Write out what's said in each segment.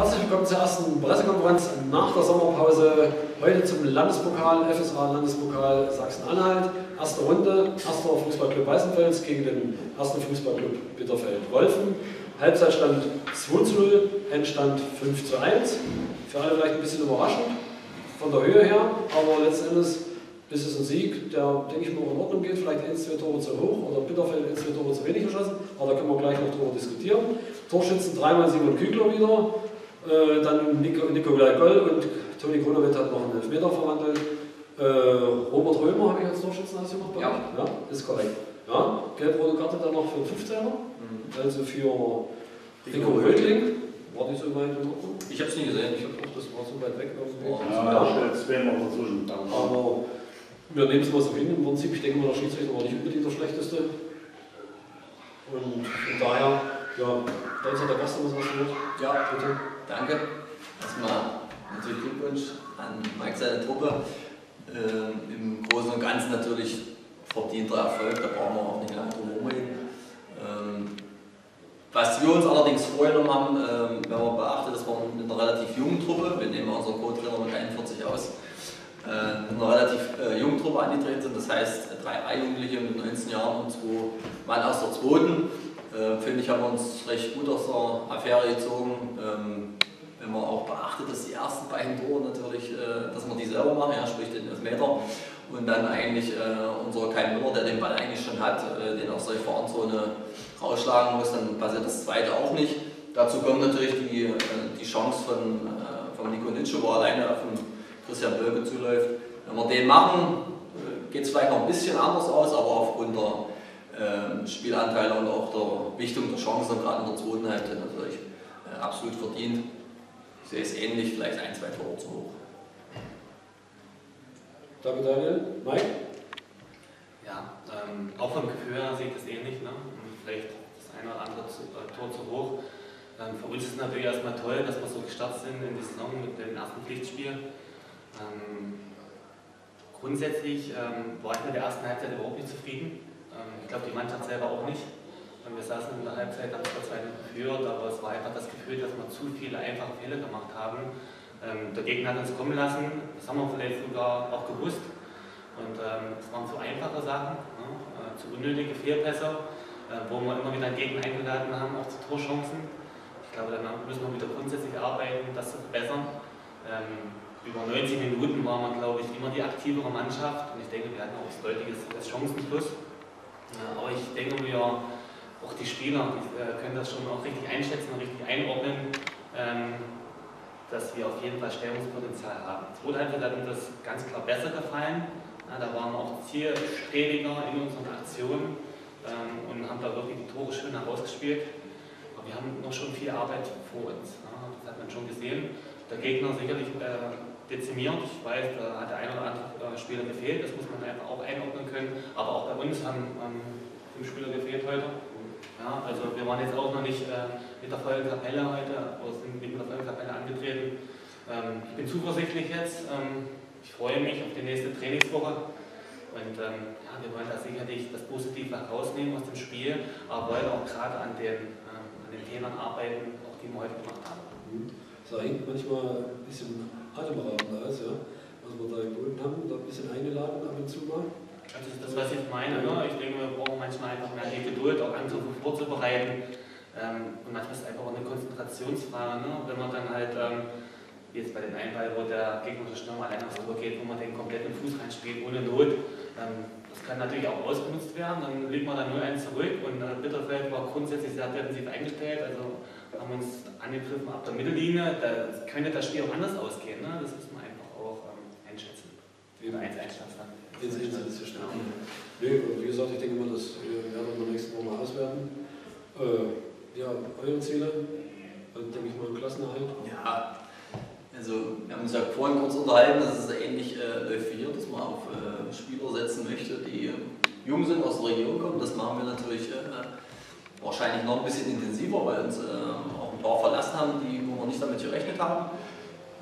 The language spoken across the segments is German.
Herzlich willkommen zur ersten Pressekonferenz nach der Sommerpause. Heute zum Landespokal, FSA Landespokal Sachsen-Anhalt. Erste Runde, erster Fußballclub Weißenfels gegen den ersten Fußballclub Bitterfeld-Wolfen. Halbzeitstand 2 zu 0, Endstand 5 zu 1. Für alle vielleicht ein bisschen überraschend von der Höhe her, aber letzten Endes ist es ein Sieg, der, denke ich mal, in Ordnung geht. Vielleicht ein, zwei Tore zu hoch oder Bitterfeld ein, zwei Tore zu wenig geschossen, aber da können wir gleich noch drüber diskutieren. Torschützen dreimal Simon Kügler wieder, äh, dann Nico, Nikolai Goll und Toni Kronowitz hat noch einen Elfmeter verwandelt. Äh, Robert Römer habe ich als Torschützen ausgemacht bei Ja. ja, ist korrekt. Ja, gelb-rote Karte dann noch für den 15er, Mhm. also für Rico Rödling. War die so weit in Ordnung? Ich habe es nie gesehen. Ich glaube, das war so weit weg irgendwie. Oh. Ja, da stellt Sven noch dazwischen. Aber wir nehmen es mal so hin. Im Prinzip, ich denke mal, der Schiedsrichter war nicht unbedingt der schlechteste. Und von daher, ja, da ist ja der Gast noch was gehört. Ja, Bitte. Danke. Erstmal natürlich Glückwunsch an Mike seine Truppe. Ähm, Im Großen und Ganzen natürlich verdienter Erfolg, da brauchen wir auch nicht lange drum rumreden. Ähm, was wir uns allerdings vorgenommen haben, ähm, wenn man beachtet, dass wir mit einer relativ jungen Truppe, wir nehmen unseren Co-Trainer mit 41 aus, äh, mit einer relativ äh, jungen Truppe angetreten sind, das heißt drei A-Jugendliche mit 19 Jahren und zwei Mann aus der zweiten, äh, finde ich, haben wir uns recht gut aus der Affäre gezogen. Ähm, wenn man auch beachtet, dass die ersten beiden Tore natürlich, äh, dass wir die selber machen, ja, sprich den Elfmeter und dann eigentlich äh, unser Kai Müller, der den Ball eigentlich schon hat, äh, den aus der Gefahrenzone rausschlagen muss, dann passiert das zweite auch nicht. Dazu kommt natürlich die, äh, die Chance von, äh, von Nico Nitsche, wo er alleine auf den Christian Bölke zuläuft. Wenn wir den machen, äh, geht es vielleicht noch ein bisschen anders aus, aber aufgrund der äh, Spielanteile und auch der Wichtung der Chancen, gerade in der zweiten Halbzeit natürlich äh, absolut verdient. Sehe es ähnlich, vielleicht ein, zwei Tore zu hoch. Danke, Daniel. Mike? Ja, ähm, auch vom Gefühl her sehe ich das ähnlich. Ne? Vielleicht das eine oder andere zu, äh, Tor zu hoch. Ähm, für uns ist es natürlich erstmal toll, dass wir so gestartet sind in die Saison mit dem ersten Pflichtspiel. Ähm, grundsätzlich ähm, war ich mit der ersten Halbzeit überhaupt nicht zufrieden. Ähm, ich glaube, die Mannschaft selber auch nicht. Wir saßen in der Halbzeit, haben zwar 2 geführt, aber es war einfach das Gefühl, dass wir zu viele einfache Fehler gemacht haben. Ähm, der Gegner hat uns kommen lassen, das haben wir vielleicht sogar auch gewusst. Und ähm, es waren zu einfache Sachen, ne? äh, zu unnötige Fehlpässe, äh, wo wir immer wieder einen Gegner eingeladen haben, auch zu Torchancen. Ich glaube, da müssen wir wieder grundsätzlich arbeiten, das zu verbessern. Ähm, über 90 Minuten waren wir, glaube ich, immer die aktivere Mannschaft und ich denke, wir hatten auch das deutliches das Chancenplus. Äh, aber ich denke, wir, auch die Spieler, die äh, können das schon auch richtig einschätzen und richtig einordnen. Ähm, dass wir auf jeden Fall Stärkungspotenzial haben. Zweite Halbzeit hat uns das ganz klar besser gefallen. Da waren wir auch zielstrebiger in unseren Aktionen ähm, und haben da wirklich die Tore schön herausgespielt. Aber wir haben noch schon viel Arbeit vor uns. Das hat man schon gesehen. Der Gegner sicherlich äh, dezimiert. Ich weiß, da hat der ein oder andere äh, Spieler gefehlt. Das muss man einfach auch einordnen können. Aber auch bei uns haben ähm, fünf Spieler gefehlt heute. Ja, also wir waren jetzt auch noch nicht äh, mit der vollen Kapelle heute, oder sind mit der vollen angetreten. Ähm, ich bin zuversichtlich jetzt. Ähm, ich freue mich auf die nächste Trainingswoche. Und ähm, ja, wir wollen da sicherlich das Positive herausnehmen aus dem Spiel, aber wollen auch gerade an den, ähm, an den Themen arbeiten, auch die wir heute gemacht haben. Das hängt manchmal ein bisschen atemberaubend aus, ja. Was wir da geboten haben, da ein bisschen eingeladen ab und zu mal. Also das ist das, was ich meine. Ne? Ich denke, wir brauchen manchmal einfach mehr die Geduld, auch Angriffe vorzubereiten. Ähm, und manchmal ist es einfach auch eine Konzentrationsfrage. Ne? Wenn man dann halt, ähm, wie jetzt bei den Einball, wo der gegnerische Stürmer allein aufs Tor geht, wo man den kompletten Fuß reinspielt, ohne Not, ähm, das kann natürlich auch ausgenutzt werden. Dann liegt man dann 0-1 zurück und äh, Bitterfeld war grundsätzlich sehr defensiv eingestellt. Also haben uns angegriffen ab der Mittellinie. Da könnte das Spiel auch anders ausgehen. Ne? Das muss man einfach auch ähm, einschätzen. Über 1-1 stand dann. Jetzt ist es so schnell. Nee, wie gesagt, ich denke mal, das äh, werden wir nächsten Woche mal auswerten. Äh, ja, eure Ziele? Also, denke ich mal, Klassenerhalt. Ja, also wir haben uns ja vorhin kurz unterhalten, dass es ähnlich äh, läuft wie hier, dass man auf äh, Spieler setzen möchte, die jung sind, aus der Region kommen. Das machen wir natürlich äh, wahrscheinlich noch ein bisschen intensiver, weil uns äh, auch ein paar verlassen haben, die, wo wir nicht damit gerechnet haben.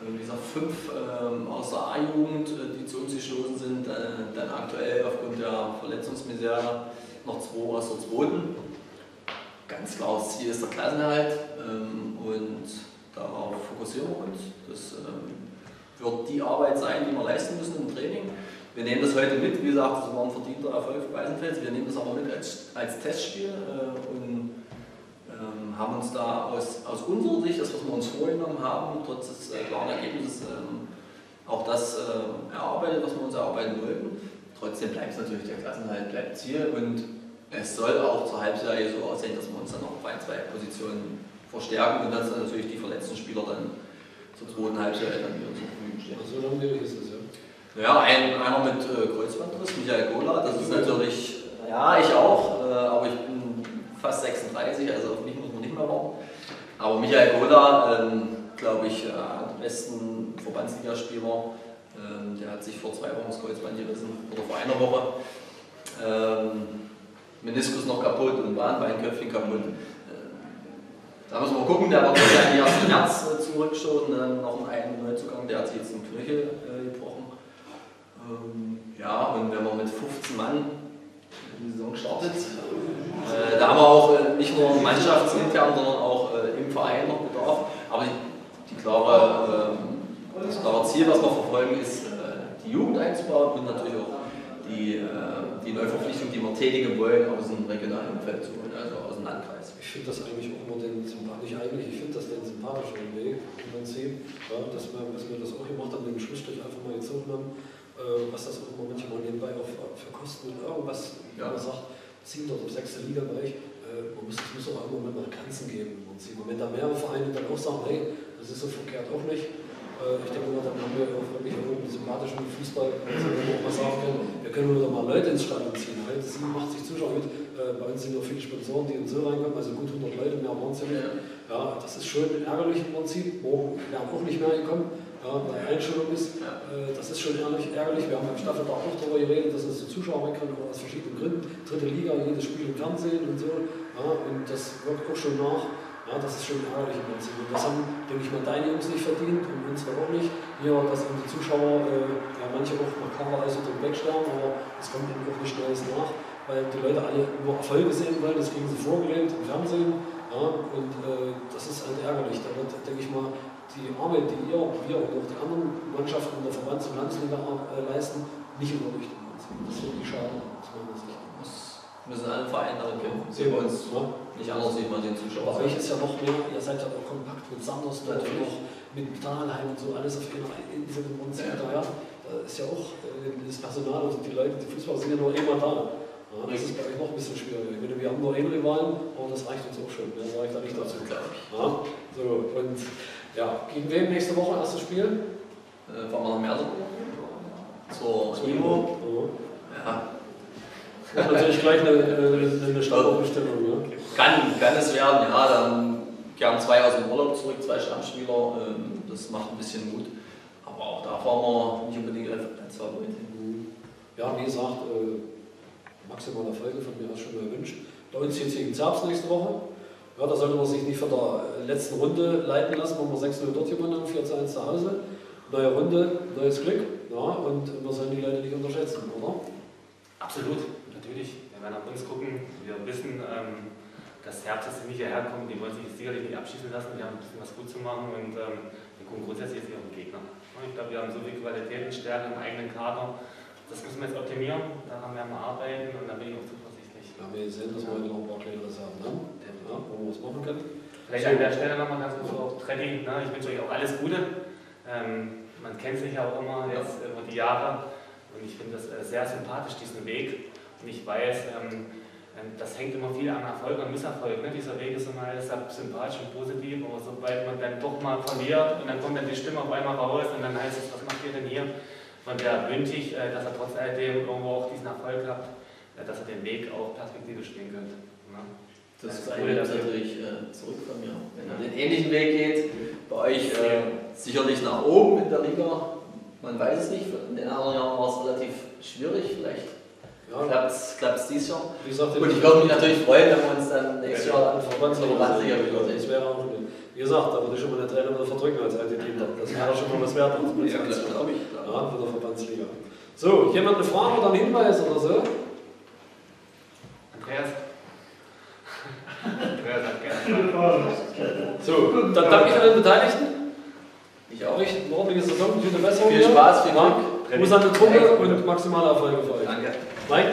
Äh, Wie gesagt, fünf ähm, aus der A-Jugend, äh, die zu uns gestoßen sind, äh, dann aktuell aufgrund der Verletzungsmisere noch zwei aus der zweiten. Ganz klares Ziel ist der Klassenerhalt ähm, und darauf fokussieren wir uns. Das ähm, wird die Arbeit sein, die wir leisten müssen im Training. Wir nehmen das heute mit, wie gesagt, das war ein verdienter Erfolg für Weißenfels. Wir nehmen das aber mit als, als Testspiel äh, und haben uns da aus, aus unserer Sicht, das was wir uns vorgenommen haben, trotz des äh, klaren Ergebnisses, ähm, auch das äh, erarbeitet, was wir uns erarbeiten wollten. Trotzdem bleibt es natürlich, der Klassenhalt bleibt Ziel und es soll auch zur Halbserie so aussehen, dass wir uns dann noch auf ein, zwei Positionen verstärken und dass dann natürlich die verletzten Spieler dann zur zweiten Halbserie dann wieder zur Verfügung stehen. So langwierig ist es, ja. Ja, ein, einer mit äh, Kreuzbandriss, Michael Gola, das ist natürlich, ja, ich auch, äh, aber ich bin fast 36, also muss man nicht mehr warten. Aber Michael Gola, ähm, glaube ich, äh, der besten Verbandsligaspieler, ähm, der hat sich vor zwei Wochen das Kreuzband gerissen, oder vor einer Woche. Ähm, Meniskus noch kaputt und Bahnbeinköpfchen kaputt. Äh, Da müssen wir gucken, der wird wahrscheinlich erst im März zurück schon, äh, noch einen Neuzugang, der hat sich jetzt einen Knöchel äh, gebrochen. Ähm, ja, und wenn man mit 15 Mann die Saison startet, äh, da haben wir auch äh, nicht nur mannschaftsintern, sondern auch äh, im Verein noch Bedarf. Aber die, klare, äh, das klare Ziel, was wir verfolgen, ist, die Jugend einzubauen und natürlich auch die, die Neuverpflichtung, die wir tätigen wollen, aus dem regionalen Umfeld zu holen, also aus dem Landkreis. Ich finde das eigentlich auch immer den sympathischen, eigentlich, ich finde das den sympathischen Weg im Prinzip, ja, dass, wir, dass wir das auch gemacht haben, den Schlussstrich einfach mal gezogen haben, äh, was das auch immer manchmal nebenbei auch für, Kosten und irgendwas, Ja. man sagt, siebte oder sechste Liga Bereich, äh, man muss, es muss auch irgendwann mal Grenzen geben. Und im Moment da mehrere Vereine dann auch sagen, hey, das ist so verkehrt auch nicht. Äh, ich denke mal, dann haben wir auch wirklich auch einen sympathischen Fußball, also wir auch mal sagen können, wir können wieder mal Leute ins Stadion ziehen. Halt 87 Zuschauer mit, äh, bei uns sind noch viele Sponsoren, die in so reinkommen, also gut 100 Leute, mehr waren es ja nicht. Ja, das ist schon ärgerlich im Prinzip. Morgen wären auch nicht mehr gekommen, ja, weil Einstellung ist. Äh, das ist schon ehrlich, ärgerlich. Wir haben beim Staffeltag auch darüber geredet, dass es Zuschauer wegrennen, aber aus verschiedenen Gründen. Dritte Liga, jedes Spiel im Fernsehen und so. Ja, und das wirkt auch schon nach. Ja, das ist schon ärgerlich im Prinzip. Und das haben, denke ich mal, deine Jungs nicht verdient und unsere auch nicht. Hier, dass unsere Zuschauer, äh, ja, manche auch makaberweise drin wegsterben, aber es kommt ihnen auch nicht Neues nach, weil die Leute alle nur Erfolge sehen wollen, das kriegen sie vorgelebt im Fernsehen. Ja, und äh, das ist halt ärgerlich. Da wird, denke ich mal, die Arbeit, die ihr, wir und auch die anderen Mannschaften in der Verbands- und Landesliga äh, leisten, nicht unterrichtet. Das ist wirklich schade. aus meiner Sicht. Das müssen alle Vereine damit kämpfen. Sehen wir uns Ja. nicht anders, wie man den Aber Zuschauer euch ist ja noch mehr, ihr seid ja auch kompakt mit Sandersdorf, Natürlich. noch mit Dahlheim und so, alles auf einer Insel im Prinzip. Ja. Da, ist ja auch äh, das Personal und die Leute, die Fußballer sind ja nur immer da. Ja, das ist bei euch noch ein bisschen schwieriger. Ich meine, wir haben nur einen Rivalen, aber das reicht uns auch schon. Mehr sage ich da nicht dazu. glaube ich. Ja, so, und ja, gegen wen nächste Woche erstes Spiel? Äh, fahren wir nach Merseburg zur IMO. Ja. Das ist natürlich gleich eine, eine, eine Standortbestimmung. Ja. kann, kann es werden, ja, dann gern zwei aus dem Urlaub zurück, zwei Stammspieler, ähm, das macht ein bisschen Mut. Aber auch da fahren wir nicht unbedingt als Favorit hin. Ja, wie gesagt, äh, maximale Erfolge von mir aus schon mal erwünscht. Bei uns jetzt gegen Zerbst nächste Woche. Ja, da sollte man sich nicht von der letzten Runde leiten lassen, wenn wir 6-0 dort gewonnen haben, 4 1 zu Hause. Neue Runde, neues Glück. Ja, und wir sollen die Leute nicht unterschätzen, oder? Absolut, natürlich. Wenn wir nach uns gucken, wir wissen, ähm, dass Herbst nicht hierher kommen, die wollen sich sicherlich nicht abschießen lassen, die haben ein bisschen was gut zu machen und ähm, wir gucken grundsätzlich jetzt den Gegner. Ich glaube, wir haben so viel Qualität und Stärke im eigenen Kader, das müssen wir jetzt optimieren, daran werden wir arbeiten und da bin ich auch zuversichtlich. Wir ja gesehen, dass wir heute noch ein paar kleine Reserven haben, ja, wo wir was machen können. Vielleicht an der Stelle nochmal ganz kurz auf Training. Ne? Ich wünsche euch auch alles Gute. Ähm, man kennt sich ja auch immer jetzt über die Jahre und ich finde das äh, sehr sympathisch, diesen Weg. Und ich weiß, ähm, ähm, das hängt immer viel an Erfolg und Misserfolg. Ne? Dieser Weg ist immer alles sympathisch und positiv, aber sobald man dann doch mal verliert und dann kommt dann die Stimme auf einmal raus und dann heißt es, was macht ihr denn hier? Von der wünsche ich, äh, dass er trotz alledem irgendwo auch diesen Erfolg hat, äh, dass er den Weg auch perspektivisch gehen könnte. Ne? Das Das ist cool, dass natürlich äh, zurück von mir. Wenn er den ähnlichen Weg geht, bei euch äh, sicherlich nach oben in der Liga, man weiß es nicht, in den anderen Jahren war es relativ schwierig, vielleicht Ja, klappt es dieses Jahr. wie gesagt, Und ich würde mich natürlich freuen, wenn wir uns dann nächstes Jahr an Verbandsliga Verbandsliga wieder Das sehen. wäre auch schön. Wie gesagt, da würde ich schon mal eine Trainer wieder verdrücken als alte Team. Das wäre schon mal was wert. Ja, glaube ich. Ja, für der Verbandsliga. So, jemand eine Frage oder einen Hinweis oder so? Andreas? Andreas hat gerne. Gute Frage. So, dann danke ich allen Beteiligten. Ich auch. Euch eine ordentliche Saison, gute Besserung. Viel. Spaß, viel Ja. Glück. Gruß an die Truppe und maximale Erfolge für euch. Danke. Mike?